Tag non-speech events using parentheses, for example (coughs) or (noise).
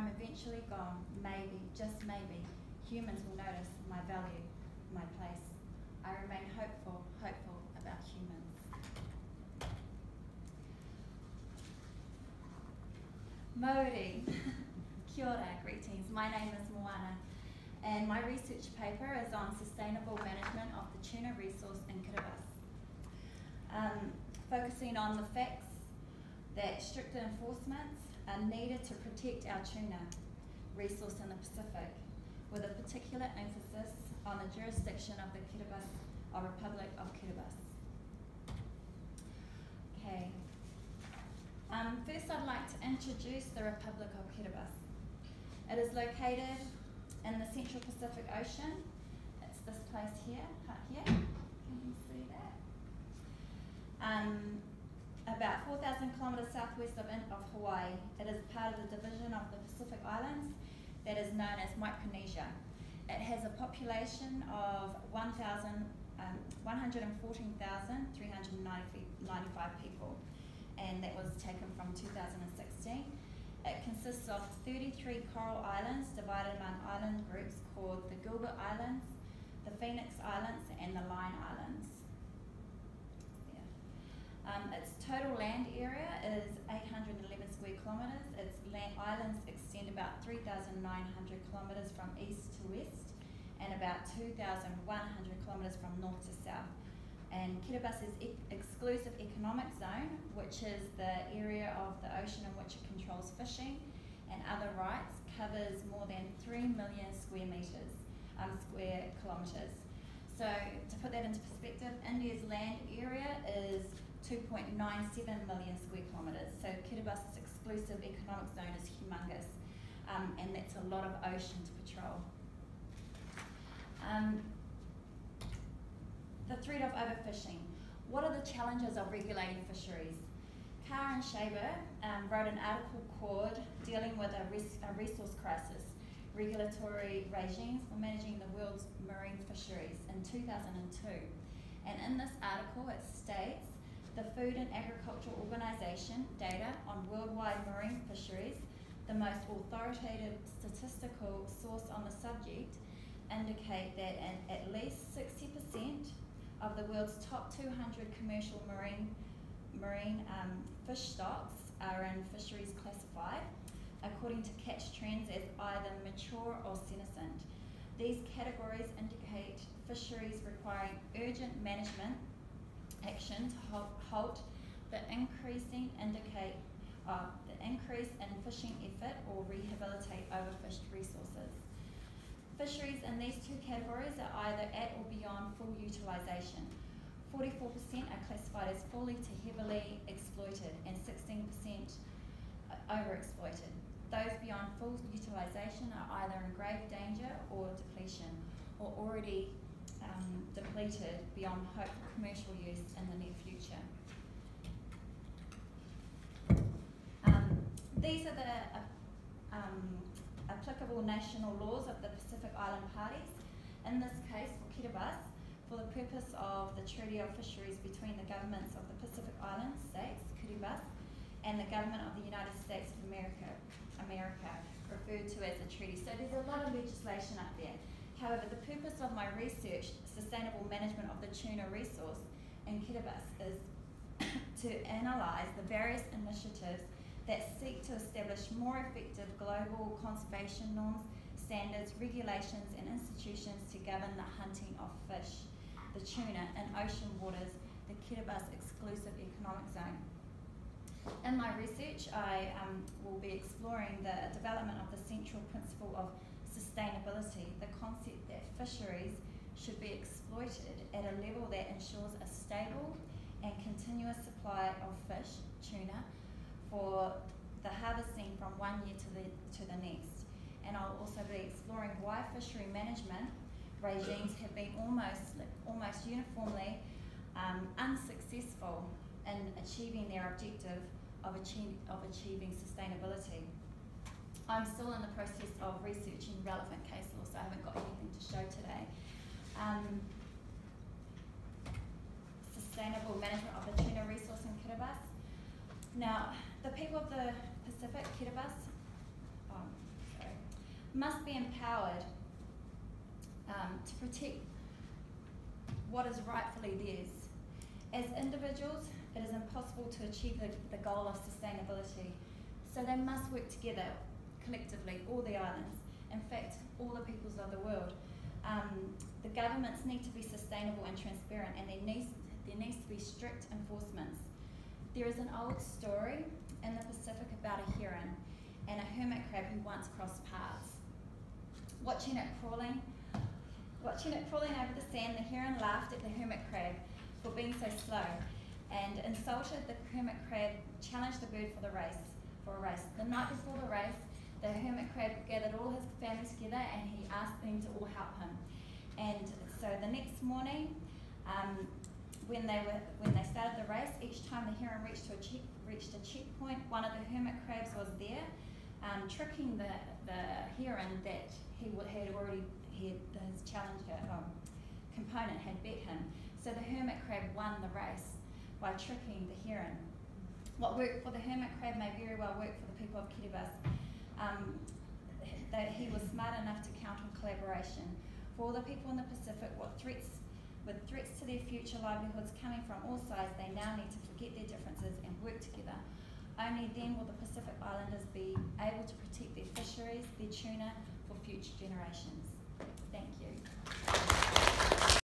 I'm eventually gone, maybe, just maybe, humans will notice my value, my place. I remain hopeful, hopeful about humans. Maori, (laughs) kia ora, greetings. My name is Moana and my research paper is on sustainable management of the tuna resource in Kiribati. Um, focusing on the facts that stricter enforcements are needed to protect our tuna resource in the Pacific, with a particular emphasis on the jurisdiction of the Kiribati, or Republic of Kiribati. Okay. Um, first, I'd like to introduce the Republic of Kiribati. It is located in the Central Pacific Ocean. It's this place here, right here. Can you see that? Um, about 4,000 kilometres southwest of, of Hawaii. It is part of the division of the Pacific Islands that is known as Micronesia. It has a population of 1,000, um, 114,395 people, and that was taken from 2016. It consists of 33 coral islands divided among island groups called the Gilbert Islands, the Phoenix Islands, and the Line Islands. Um, its total land area is 811 square kilometres. Its land islands extend about 3,900 kilometres from east to west and about 2,100 kilometres from north to south. And Kiribati's exclusive economic zone, which is the area of the ocean in which it controls fishing and other rights, covers more than 3 million square metres, um, square kilometres. So to put that into perspective, India's land area is 2.97 million square kilometres. So Kiribati's exclusive economic zone is humongous, um, and that's a lot of ocean to patrol. Um, the threat of overfishing. What are the challenges of regulating fisheries? Carr and Scheiber um, wrote an article called Dealing with a, res a Resource Crisis, Regulatory Regimes for Managing the World's Marine Fisheries in 2002. And in this article it states the Food and Agriculture Organization data on worldwide marine fisheries, the most authoritative statistical source on the subject, indicate that at least 60% of the world's top 200 commercial marine marine um, fish stocks are in fisheries classified, according to Catch Trends as either mature or senescent. These categories indicate fisheries requiring urgent management action to halt the increasing indicate uh, the increase in fishing effort or rehabilitate overfished resources. Fisheries in these two categories are either at or beyond full utilisation. 44% are classified as fully to heavily exploited and 16% overexploited. Those beyond full utilisation are either in grave danger or depletion or already um, depleted beyond hope for commercial use in the near future. Um, these are the uh, um, applicable national laws of the Pacific Island parties. In this case, for Kiribati, for the purpose of the Treaty of Fisheries between the governments of the Pacific Island states, Kiribati, and the government of the United States of America, America, referred to as a treaty. So there's a lot of legislation up there. However, the purpose of my research, sustainable management of the tuna resource in Kiribati, is (coughs) to analyse the various initiatives that seek to establish more effective global conservation norms, standards, regulations and institutions to govern the hunting of fish, the tuna, in ocean waters, the Kiribati exclusive economic zone. In my research, I um, will be exploring the development of the central principle of sustainability, the concept that fisheries should be exploited at a level that ensures a stable and continuous supply of fish, tuna, for the harvesting from one year to the, to the next. And I'll also be exploring why fishery management regimes have been almost, almost uniformly um, unsuccessful in achieving their objective of, achieve, of achieving sustainability. I'm still in the process of researching relevant case law, so I haven't got anything to show today. Um, sustainable management of the tuna resource in Kiribati. Now, the people of the Pacific, Kiribati, um, must be empowered um, to protect what is rightfully theirs. As individuals, it is impossible to achieve the, the goal of sustainability, so they must work together collectively, all the islands, in fact, all the peoples of the world. Um, the governments need to be sustainable and transparent, and there needs, there needs to be strict enforcements. There is an old story in the Pacific about a heron and a hermit crab who once crossed paths. Watching it crawling, watching it crawling over the sand, the heron laughed at the hermit crab for being so slow and insulted the hermit crab, challenged the bird for the race, for a race. The night before the race, the hermit crab gathered all his family together and he asked them to all help him. And so the next morning, um, when they were when they started the race, each time the heron reached a check, reached a checkpoint, one of the hermit crabs was there, um, tricking the, the heron that he had already he had, his challenger um, component had bet him. So the hermit crab won the race by tricking the heron. What worked for the hermit crab may very well work for the people of Kiribati. Um, that he was smart enough to count on collaboration. For all the people in the Pacific, what threats, with threats to their future livelihoods coming from all sides, they now need to forget their differences and work together. Only then will the Pacific Islanders be able to protect their fisheries, their tuna, for future generations. Thank you.